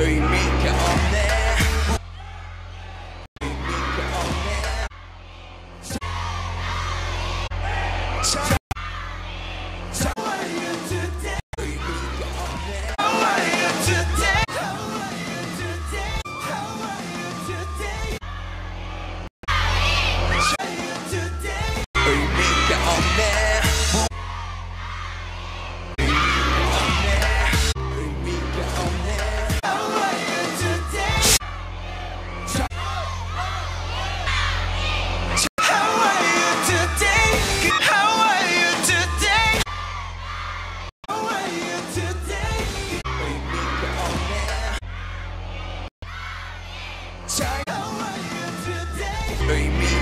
Öjmika av det Öjmika av det Baby